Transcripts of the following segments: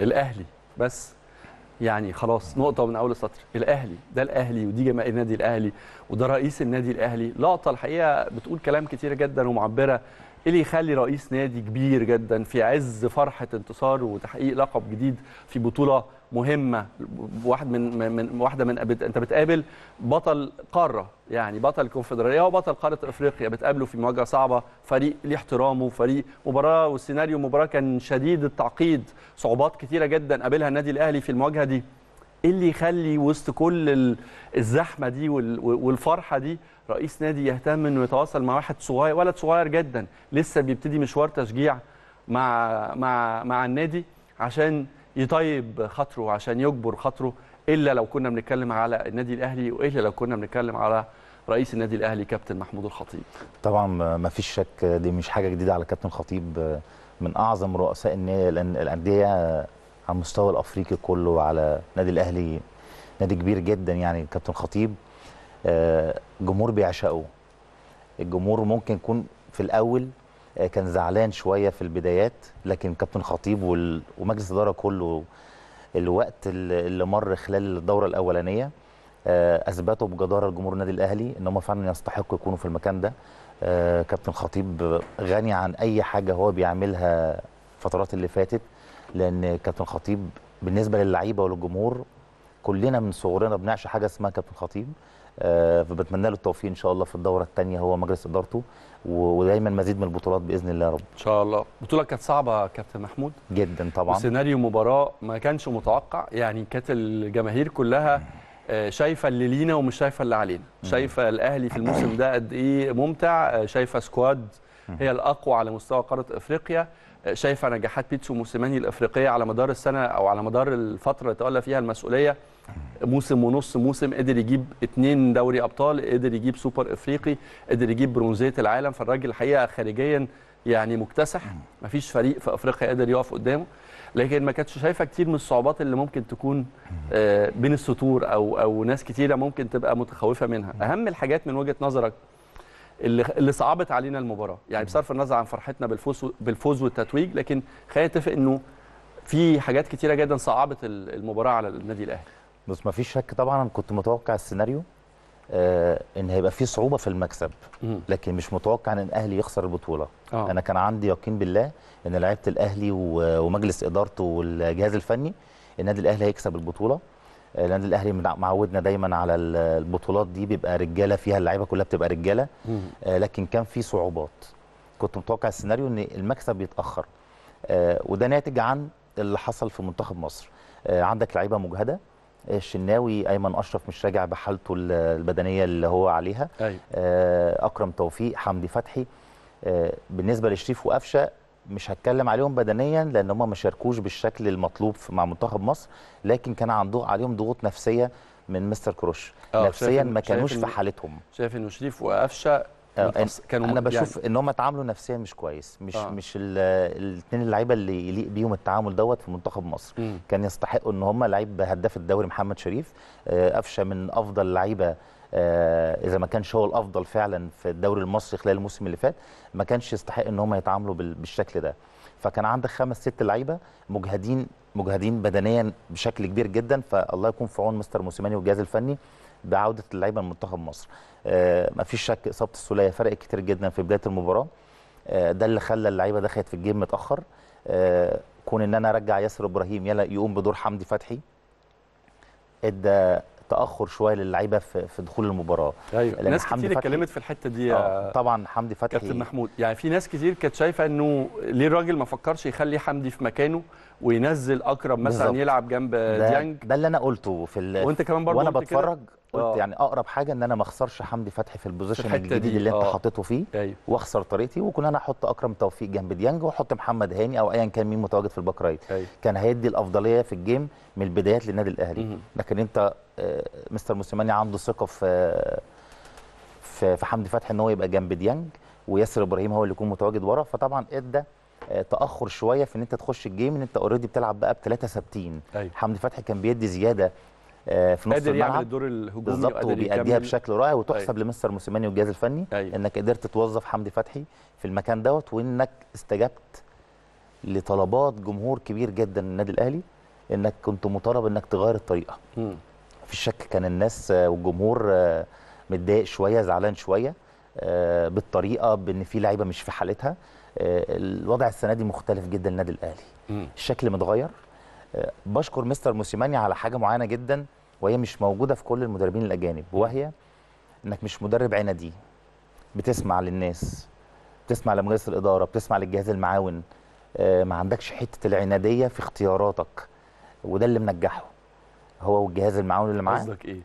الأهلي. بس يعني خلاص نقطة من أول السطر. الأهلي ده الأهلي ودي جماهير النادي الأهلي وده رئيس النادي الأهلي. لقطة الحقيقة بتقول كلام كتير جدا ومعبرة إيه اللي يخلي رئيس نادي كبير جدا في عز فرحة انتصار وتحقيق لقب جديد في بطولة مهمة واحد من من واحدة من أنت بتقابل بطل قارة يعني بطل الكونفدرالية وبطل قارة إفريقيا بتقابله في مواجهة صعبة فريق ليه احترامه فريق مباراة والسيناريو مباراة كان شديد التعقيد صعوبات كتيرة جدا قابلها النادي الأهلي في المواجهة دي. إيه اللي يخلي وسط كل الزحمة دي والفرحة دي رئيس نادي يهتم إنه يتواصل مع واحد صغير ولد صغير جدا لسه بيبتدي مشوار تشجيع مع مع مع النادي عشان يطيب خاطره عشان يجبر خاطره إلا لو كنا بنتكلم على النادي الأهلي وإلا لو كنا بنتكلم على رئيس النادي الأهلي كابتن محمود الخطيب. طبعا ما فيش شك دي مش حاجة جديدة على كابتن الخطيب من أعظم رؤساء الأندية على المستوى الأفريقي كله وعلى النادي الأهلي نادي كبير جدا يعني كابتن خطيب. الجمهور بيعشقه. الجمهور ممكن يكون في الأول كان زعلان شوية في البدايات لكن كابتن خطيب ومجلس الإدارة كله الوقت اللي مر خلال الدورة الأولانية أثبتوا بجدارة لجمهور النادي الأهلي إن هم فعلا يستحقوا يكونوا في المكان ده. كابتن خطيب غني عن أي حاجة هو بيعملها الفترات اللي فاتت. لأن كابتن خطيب بالنسبة للعيبة وللجمهور كلنا من صغرنا بنعشق حاجة اسمها كابتن خطيب آه فبتمنى له التوفيق إن شاء الله في الدورة الثانية هو مجلس إدارته ودايما مزيد من البطولات بإذن الله يا رب. إن شاء الله. البطوله كانت صعبة كابتن محمود. جدا طبعا. وسيناريو مباراة ما كانش متوقع يعني كانت الجماهير كلها آه شايفة اللي لينا ومش شايفة اللي علينا. شايفة الأهلي في الموسم ده قد إيه ممتع آه شايفة سكواد هي الأقوى على مستوى قارة إفريقيا. شايفة نجاحات بيتسو موسيماني الإفريقية على مدار السنة أو على مدار الفترة اللي تولى فيها المسؤولية. موسم ونص موسم قدر يجيب اثنين دوري أبطال قدر يجيب سوبر إفريقي قدر يجيب برونزية العالم. فالراجل الحقيقة خارجيا يعني مكتسح. مفيش فريق في إفريقيا قدر يقف قدامه. لكن ما كانتش شايفة كتير من الصعوبات اللي ممكن تكون بين السطور أو أو ناس كتيرة ممكن تبقى متخوفة منها. أهم الحاجات من وجهة نظرك اللي اللي صعبت علينا المباراة. يعني بصرف النظر عن فرحتنا بالفوز بالفوز والتتويج لكن خلينا نتفق إنه في حاجات كتيرة جدا صعبت المباراة على النادي الأهلي. بص ما فيش شك طبعا أنا كنت متوقع السيناريو آه إن هيبقى في صعوبة في المكسب. لكن مش متوقع إن الأهلي يخسر البطولة. آه. أنا كان عندي يقين بالله إن لعيبة الأهلي ومجلس إدارته والجهاز الفني النادي الأهلي هيكسب البطولة. النادي الأهلي مع- معودنا دايما على ال- البطولات دي بيبقى رجالة فيها اللعيبة كلها بتبقى رجالة. آه، لكن كان في صعوبات. كنت متوقع السيناريو إن المكسب يتأخر. آه، وده ناتج عن اللي حصل في منتخب مصر. آه، عندك لعيبة مجهدة. الشناوي أيمن أشرف مش راجع بحالته ال- البدنية اللي هو عليها. أيوه. آه، أكرم توفيق حمدي فتحي. بالنسبة لشريف وقفشة مش هتكلم عليهم بدنيا لأن هم ما شاركوش بالشكل المطلوب مع منتخب مصر لكن كان عنده عليهم ضغوط نفسية من مستر كروش. آه، نفسيا ما كانوش في حالتهم. شايف انه شريف وقفشة آه، كانوا أنا يعني- بشوف إن هم اتعاملوا نفسيا مش كويس. مش آه. مش الاثنين اللعيبة اللي يليق بيهم التعامل دوت في منتخب مصر. مم. كان يستحقوا إن هم لعيب هداف الدوري محمد شريف. آه، قفشة من أفضل اللعيبة آه، إذا ما كانش هو الأفضل فعلا في الدوري المصري خلال الموسم اللي فات ما كانش يستحق إن هم يتعاملوا بال- بالشكل ده. فكان عندك خمس ست لعيبة مجهدين مجهدين بدنيا بشكل كبير جدا فالله يكون في عون مستر موسيماني والجهاز الفني بعودة اللعيبة لمنتخب مصر. آه، ما فيش شك إصابة السولية فرقت كتير جدا في بداية المباراة. آه، ده اللي خلى اللعيبة دخلت في الجيم متأخر. آه، كون إن أنا أرجع ياسر إبراهيم يلا يقوم بدور حمدي فتحي إدى تأخر شوية للعيبة في في دخول المباراة أيوه ناس كتير اتكلمت في الحتة دي آه، طبعا حمدي فتحي كابتن محمود يعني في ناس كتير كانت شايفة إنه ليه الراجل ما فكرش يخلي حمدي في مكانه وينزل اكرم مثلا بالظبط. يلعب جنب ده, ديانج ده اللي أنا قلته في ال- وأنت كمان برضه وأنا؟ بتفرج قلت آه. يعني أقرب حاجة إن أنا ما أخسرش حمدي فتحي في ال position الجديد دي، اللي أنت آه. حطيته فيه أيوه. وأخسر طريقتي وكون أنا أحط أكرم توفيق جنب ديانج وأحط محمد هاني أو ايا كان مين متواجد في ال back right. أيوه. كان هيدي الأفضلية في ال game من البدايات للنادي الأهلي. لكن أنت آه، مستر موسيماني عنده ثقة في في في حمدي فتحي إن هو يبقى جنب ديانج وياسر إبراهيم هو اللي يكون متواجد ورا فطبعا إدى تأخر شوية في إن أنت تخش ال game إن أنت already بتلعب بقى بثلاثه ثابتين. أيوه. حمدي فتحي كان بيدي زيادة في نص قادر يعمل الدور الهجومي بالظبط وبيأديها. بشكل رائع وتحسب لمستر موسيماني والجهاز الفني أيوه. إنك قدرت توظف حمدي فتحي في المكان دوت وإنك استجبت لطلبات جمهور كبير جدا من النادي الأهلي إنك كنت مطالب إنك تغير الطريقة. في شك كان الناس آه، والجمهور آه، متضايق شوية زعلان شوية آه، بالطريقة بإن في لعيبة مش في حالتها. آه، الوضع السنة دي مختلف جدا للنادي الأهلي. الشكل متغير. آه، بشكر مستر موسيماني على حاجة معينة جدا. وهي مش موجودة في كل المدربين الأجانب وهي إنك مش مدرب عنادي بتسمع للناس بتسمع لمجلس الإدارة بتسمع للجهاز المعاون آه، ما عندكش حتة العنادية في اختياراتك وده اللي منجحه هو والجهاز المعاون اللي معاه قصدك إيه؟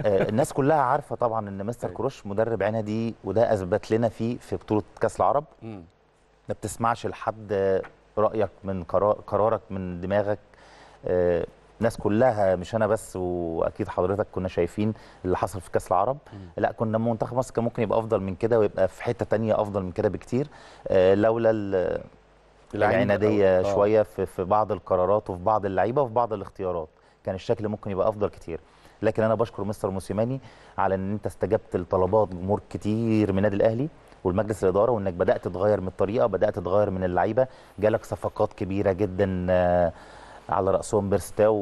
آه، الناس كلها عارفة طبعا إن مستر أيوة. كروش مدرب عنادي وده أثبت لنا فيه في بطولة كأس العرب. ما بتسمعش لحد رأيك من قرار قرارك من دماغك آه، الناس كلها مش أنا بس وأكيد حضرتك كنا شايفين اللي حصل في كأس العرب. لا كنا منتخب مصر كان ممكن يبقى أفضل من كده ويبقى في حتة تانية أفضل من كده بكتير آه، لولا ال- العنادية آه. شوية في في بعض القرارات وفي بعض اللعيبة وفي بعض الاختيارات كان الشكل ممكن يبقى أفضل كتير لكن أنا بشكر مستر موسيماني على إن أنت استجبت لطلبات جمهور كتير من النادي الأهلي والمجلس الإدارة وإنك بدأت تغير من الطريقة بدأت تغير من اللعيبة جالك صفقات كبيرة جدا آه، على رأسهم بيرستاو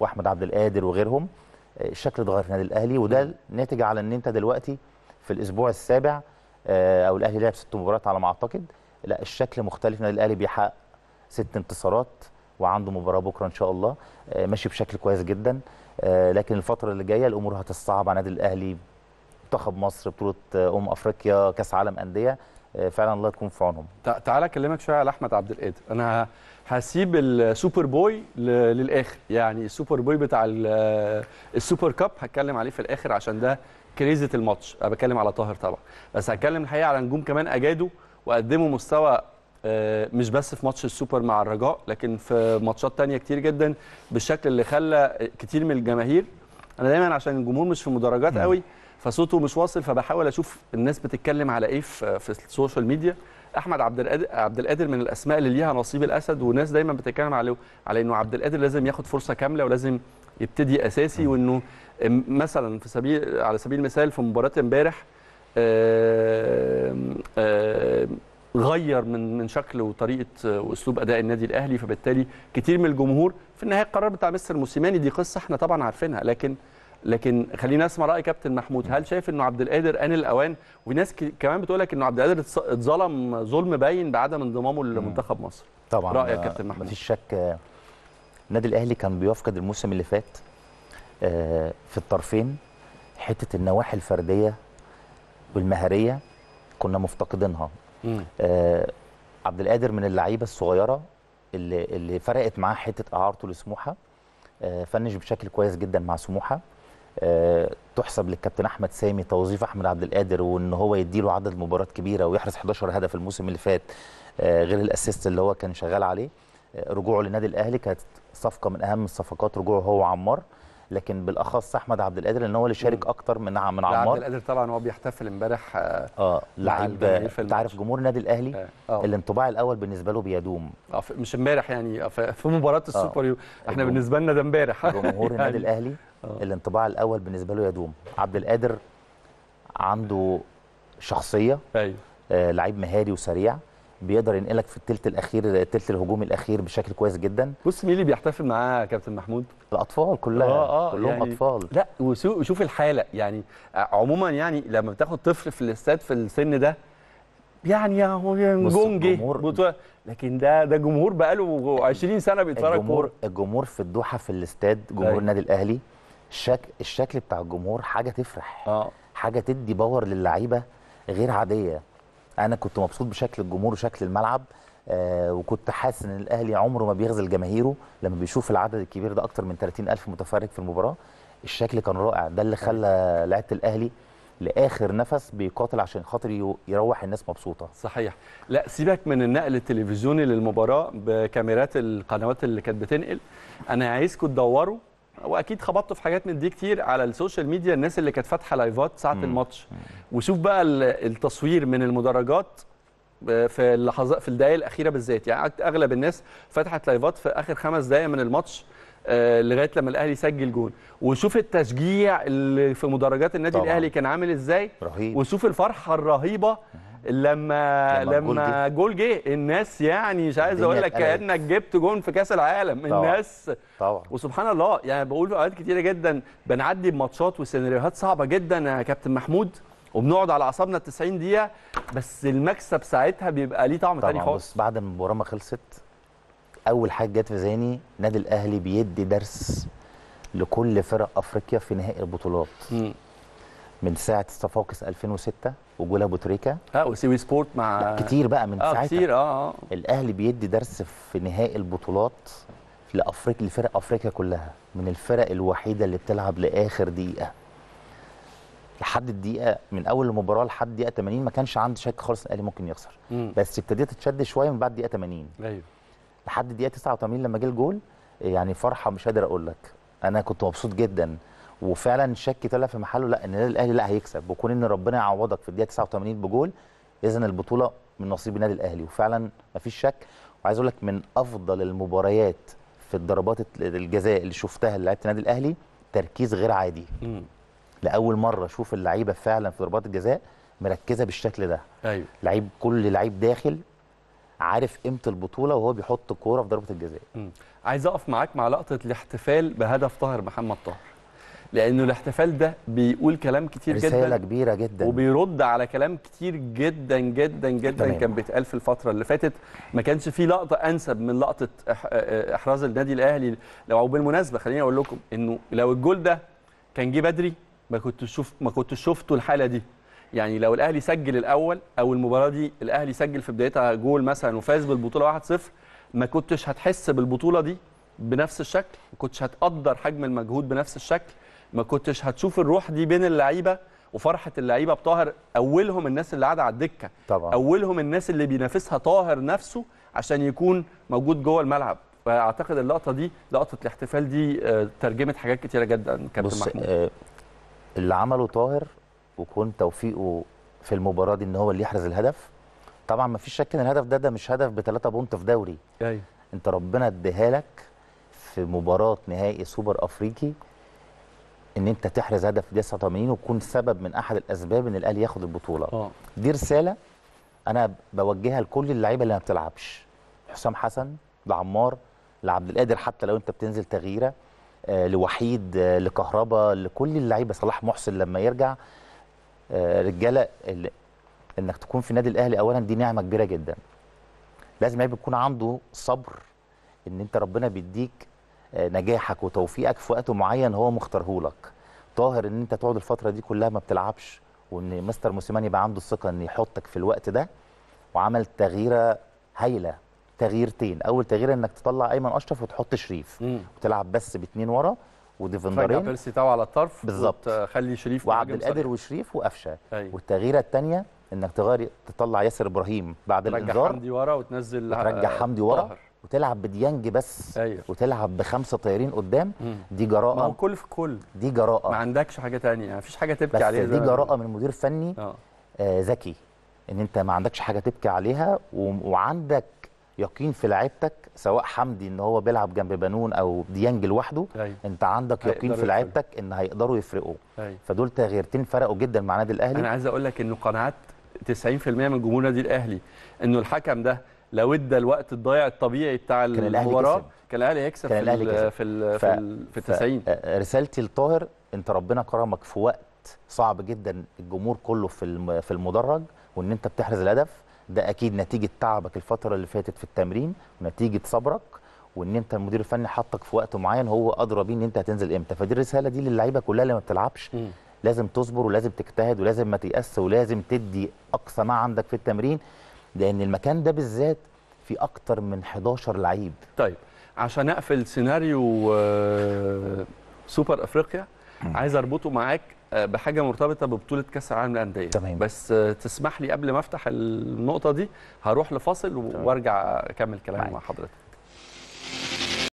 وأحمد عبد القادر وغيرهم. الشكل اتغير في النادي الأهلي وده ناتج على إن أنت دلوقتي في الأسبوع السابع آه، أو الأهلي لعب ست مباريات على ما أعتقد. لا الشكل مختلف. النادي الأهلي بيحقق ست انتصارات وعنده مباراة بكرة إن شاء الله آه، ماشي بشكل كويس جدا. آه، لكن الفترة اللي جاية الأمور هتصعب على النادي الأهلي. منتخب مصر بطولة امم أفريقيا كأس عالم أندية فعلا الله يكون في عونهم. تع- تعالى أكلمك شوية على أحمد عبد القادر. أنا هسيب ال super boy للآخر. يعني ال super boy بتاع ال- ال Super Cup هتكلم عليه في الآخر عشان ده كريزة الماتش. أنا بتكلم على طاهر طبعا. بس هتكلم الحقيقة على نجوم كمان اجادوا وقدموا مستوى آه، مش بس في ماتش السوبر مع الرجاء لكن في ماتشات تانية كتير جدا بالشكل اللي خلى كتير من الجماهير. أنا دايما عشان الجمهور مش في مدرجات. قوي فصوته مش واصل فبحاول أشوف الناس بتتكلم على إيه في ال social media أحمد عبد القادر عبد القادر من الأسماء اللي ليها نصيب الأسد والناس دايما بتتكلم عليه على إنه عبد القادر لازم ياخد فرصة كاملة ولازم يبتدي أساسي وإنه مثلا في سبيل على سبيل المثال في مباراة امبارح غير من من شكل وطريقة واسلوب أداء النادي الأهلي فبالتالي كتير من الجمهور في النهاية القرار بتاع مستر موسيماني دي قصة إحنا طبعا عارفينها لكن لكن خلينا أسمع رأي كابتن محمود. هل شايف إنه عبد القادر آن الأوان؟ وناس كمان بتقول لك إنه عبد القادر اتظلم ظلم باين بعدم انضمامه لمنتخب مصر. طبعا رأيك آه، كابتن محمود؟ مفيش شك. النادي الأهلي كان بيفقد الموسم اللي فات آه، في الطرفين حتة النواحي الفردية والمهارية كنا مفتقدينها. آه، عبد القادر من اللعيبة الصغيرة اللي اللي فرقت معاه حتة إعارته لسموحة آه، فنش بشكل كويس جدا مع سموحة. تحسب للكابتن أحمد سامي توظيف أحمد عبد القادر وإن هو يديله عدد مباريات كبيرة ويحرز 11 هدف الموسم اللي فات آه، غير الأسيست اللي هو كان شغال عليه. آه، رجوعه للنادي الأهلي كانت صفقة من أهم الصفقات رجوعه هو وعمار لكن بالأخص أحمد عبد القادر لأن هو اللي شارك. أكتر من من لا، عبد عمار القادر طبعا هو بيحتفل امبارح آه، آه لعيب الجماهير في أنت عارف. جمهور النادي الأهلي آه، آه. الانطباع الأول بالنسبة له بيدوم آه، مش امبارح يعني آه، في مباراة السوبر يو إحنا بالنسبة لنا ده امبارح جمهور النادي يعني. الأهلي آه. الانطباع الأول بالنسبة له يدوم عبد القادر عنده شخصية أيوه آه، لعيب مهاري وسريع بيقدر ينقلك في الثلث الأخير الثلث الهجومي الأخير بشكل كويس جدا. بص مين اللي بيحتفل معاه يا كابتن محمود؟ الأطفال كلها آه، آه، كلهم يعني أطفال. لا وشو- وشوف الحالة يعني عموما يعني لما بتاخد طفل في الاستاد في السن ده يعني هو بص، جون جه الجمهور- بطولة. لكن ده ده جمهور بقاله 20 سنة بيتفرج الجمهور الجمهور في الدوحة في الاستاد جمهور أيوة. النادي الأهلي الشك الشكل بتاع الجمهور حاجة تفرح آه. حاجة تدي باور للعيبة غير عادية. أنا كنت مبسوط بشكل الجمهور وشكل الملعب آه وكنت حاسس إن الأهلي عمره ما بيخذل جماهيره لما بيشوف العدد الكبير ده أكتر من 30 ألف متفرج في المباراة. الشكل كان رائع ده اللي خلى لعيبة الأهلي لآخر نفس بيقاتل عشان خاطر يروح الناس مبسوطة. صحيح. لا سيبك من النقل التلفزيوني للمباراة بكاميرات القنوات اللي كانت بتنقل. أنا عايزكم تدوروا واكيد خبطتوا في حاجات من دي كتير على ال social media الناس اللي كانت فاتحة لايفات ساعة. الماتش. وشوف بقى ال- التصوير من المدرجات في اللحظات في الدقائق الأخيرة بالذات. يعني أغلب الناس فتحت لايفات في آخر خمس دقائق من الماتش آه، لغاية لما الأهلي سجل جون. وشوف التشجيع اللي في مدرجات النادي طبعاً. الأهلي كان عامل إزاي. رهيب. وشوف الفرحة الرهيبة لما لما جول جه الناس يعني مش عايز أقول لك. كأنك جبت جون في كأس العالم طبعا. الناس طبعا وسبحان الله يعني بقول في أوقات كتيرة جدا بنعدي بماتشات وسيناريوهات صعبة جدا يا كابتن محمود وبنقعد على أعصابنا 90 دقيقة بس المكسب ساعتها بيبقى ليه طعم طبعا خالص بص بعد ما المباراه ما خلصت أول حاجة جت في ذهني نادي الأهلي بيدي درس لكل فرق أفريقيا في نهائي البطولات مم. من ساعة صفاقس 2006 وجول أبو تريكة. ها وسيوي سبورت مع كتير بقى من آه ساعتها. كتير آه آه. الأهلي بيدي درس في نهائي البطولات لافريقيا لفرق أفريقيا كلها من الفرق الوحيدة اللي بتلعب لآخر دقيقة. لحد الدقيقة من أول المباراة لحد الدقيقه 80 ما كانش عندي شك خالص الأهلي ممكن يخسر. مم. بس ابتديت أتشد شوية من بعد الدقيقه 80 أيوه. لحد الدقيقه 89 لما جه الجول يعني فرحة مش قادر أقول لك. أنا كنت مبسوط جدا. وفعلا شك طلع في محله لا إن النادي الأهلي لا هيكسب. وكون إن ربنا يعوضك في الدقيقة 89 بجول اذا البطولة من نصيب النادي الأهلي. وفعلا مفيش شك. وعايز أقول لك من أفضل المباريات في الضربات الجزاء اللي شفتها لعيبة النادي الأهلي تركيز غير عادي. مم. لأول مرة أشوف اللعيبة فعلا في ضربات الجزاء مركزة بالشكل ده. أيوه. لعيب كل لعيب داخل عارف قيمة البطولة وهو بيحط الكورة في ضربة الجزاء. مم. عايز أقف معاك مع لقطة الاحتفال بهدف طاهر محمد طاهر. لأنه الاحتفال ده بيقول كلام كتير رسالة جدا كبيرة جدا. وبيرد على كلام كتير جدا جدا جدا. تمام. كان بيتقال في الفترة اللي فاتت ما كانش في لقطة أنسب من لقطة إحراز النادي الأهلي. لو بالمناسبة خليني أقول لكم إنه لو الجول ده كان جه بدري ما كنتش شوف ما كنتش شفتوا الحالة دي. يعني لو الأهلي سجل الأول أو المباراة دي الأهلي سجل في بدايتها جول مثلا وفاز بالبطولة 1-0 ما كنتش هتحس بالبطولة دي بنفس الشكل ما كنتش هتقدر حجم المجهود بنفس الشكل. ما كنتش هتشوف الروح دي بين اللعيبة وفرحة اللعيبة بطاهر. أولهم الناس اللي قاعدة على الدكة. طبعا. أولهم الناس اللي بينافسها طاهر نفسه عشان يكون موجود جوه الملعب. فأعتقد اللقطة دي لقطة الاحتفال دي آه، ترجمت حاجات كتيرة جدا كابتن محمود. آه اللي عمله طاهر وكون توفيقه في المباراة دي إن هو اللي يحرز الهدف. طبعا ما فيش شك إن الهدف ده ده مش هدف بثلاثه بونت في دوري. أيوه. أنت ربنا اديها لك في مباراة نهائي سوبر أفريقي. إن أنت تحرز هدف في دقيقه 89 وتكون سبب من أحد الأسباب إن الأهلي ياخد البطولة. آه. دي رسالة أنا بوجهها لكل اللعيبة اللي ما بتلعبش. حسام حسن لعمار لعبد القادر حتى لو أنت بتنزل تغييرة آه لوحيد آه لكهربا لكل اللعيبة. صلاح محسن لما يرجع آه رجالة اللي إنك تكون في النادي الأهلي اولا دي نعمة كبيرة جدا. لازم لعيب يكون عنده صبر إن أنت ربنا بيديك نجاحك وتوفيقك في وقت معين هو مختاره لك. طاهر إن أنت تقعد الفترة دي كلها ما بتلعبش وإن مستر موسيماني يبقى عنده الثقه إن يحطك في الوقت ده وعمل تغييرة هايلة. تغييرتين. أول تغيير إنك تطلع أيمن أشرف وتحط شريف. مم. وتلعب بس باثنين ورا ترجع وديفندرين بيرسي تاو على الطرف بالظبط. وتخلي شريف وعبد القادر. وشريف وقفشة. أيوه. والتغييرة الثانية إنك تغير تطلع ياسر إبراهيم بعد ترجع الإنذار. حمدي ورا وتنزل وترجع آه، حمدي ورا. وتلعب بديانج بس أيوه. وتلعب بخمسة طايرين قدام مم. دي ما هو جراءه كل في كل. دي ما جراءه عندكش حاجة تانية يعني مفيش حاجة تبكي بس عليها دي ما جراءة من مدير فني آه. آه، ذكي إن أنت ما عندكش حاجة تبكي عليها و- وعندك يقين في لعيبتك سواء حمدي إن هو بيلعب جنب بنون أو ديانج لوحده أيوه. أنت عندك يقين في لعيبتك إن هيقدروا يفرقوا. أيوه. فدول تغييرتين فرقوا جدا مع النادي أنا الاهلي عايز أقول لك إنه قناعات 90% من جمهور النادي الأهلي إنه الحكم ده لو ادى الوقت الضايع الطبيعي بتاع المباراه. كان الأهلي هيكسب كان في الأهلي ال كسب. في ال ف- في ال في ال ف- 90 آه، رسالتي لطاهر انت ربنا كرمك في وقت صعب جدا الجمهور كله في في المدرج وإن أنت بتحرز الهدف ده أكيد نتيجة تعبك الفترة اللي فاتت في التمرين ونتيجه صبرك وإن أنت المدير الفني حطك في وقت معين هو أدرى بيه إن أنت هتنزل إمتى فدي الرسالة دي للعيبة كلها اللي ما بتلعبش مم. لازم تصبر ولازم تجتهد ولازم ما تيأس ولازم تدي أقصى ما عندك في التمرين لأن المكان ده بالذات في أكتر من 11 لعيب طيب عشان أقفل سيناريو آه، سوبر أفريقيا عايز أربطه معاك آه، بحاجة مرتبطة ببطولة كأس العالم للأندية تمام. بس آه، تسمح لي قبل ما أفتح النقطة دي هروح لفاصل. وأرجع أكمل كلامي. مع حضرتك